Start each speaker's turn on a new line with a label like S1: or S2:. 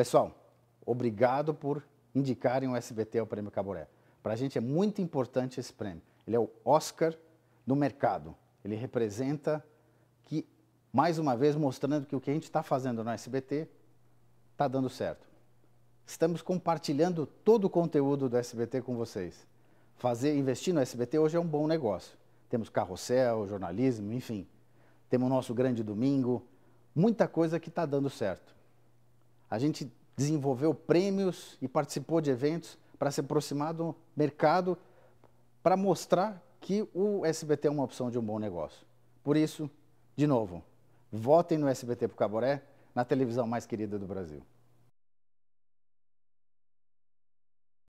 S1: Pessoal, obrigado por indicarem o SBT ao Prêmio Caboré. Para a gente é muito importante esse prêmio. Ele é o Oscar do mercado. Ele representa que, mais uma vez, mostrando que o que a gente está fazendo no SBT está dando certo. Estamos compartilhando todo o conteúdo do SBT com vocês. Fazer, investir no SBT hoje é um bom negócio. Temos carrossel, jornalismo, enfim. Temos o nosso grande domingo, muita coisa que está dando certo. A gente desenvolveu prêmios e participou de eventos para se aproximar do mercado, para mostrar que o SBT é uma opção de um bom negócio. Por isso, de novo, votem no SBT para Caboré, na televisão mais querida do Brasil.